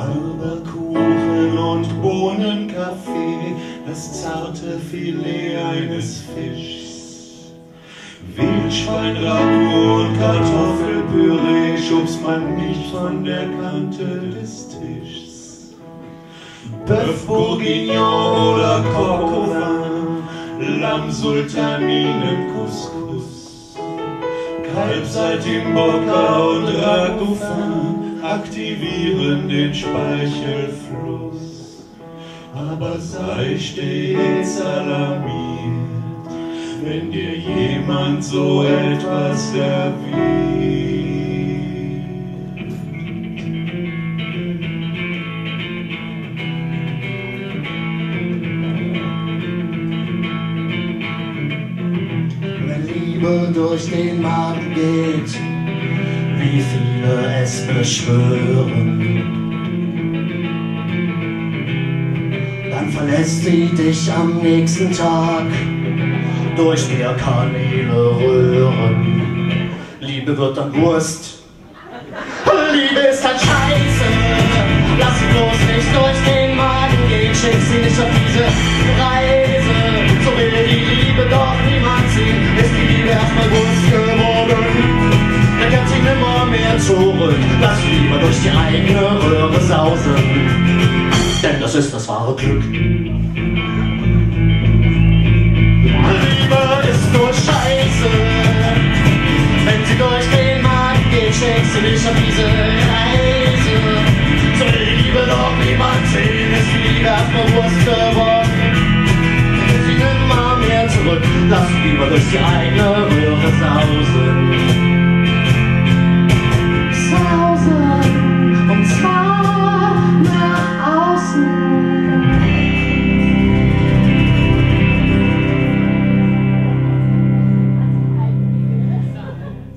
Halber Kuchen und Bohnenkaffee, das zarte Filet eines Fischs. Wildschwein, Wildschweinragout und Kartoffelpüree schubst man nicht von der Kante des Tisches. Bœuf Bourguignon oder Coq Lamm Sultaninen Couscous, Kalbsalt im Bocker und Ragout aktivieren den Speichelfluss. Aber sei stets alarmiert, wenn dir jemand so etwas serviert. Wenn Liebe durch den Magen geht, wie viele es beschwören. Dann verlässt sie dich am nächsten Tag durch mehr Kanäle rühren. Liebe wird dann Wurst. Zurück. Lass lieber durch die eigene Röhre sausen. Denn das ist das wahre Glück. Liebe ist nur Scheiße. Wenn sie durch den Magen geht, schickst du dich auf diese Reise. So Liebe doch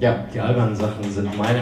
Ja, die albernen Sachen sind meine.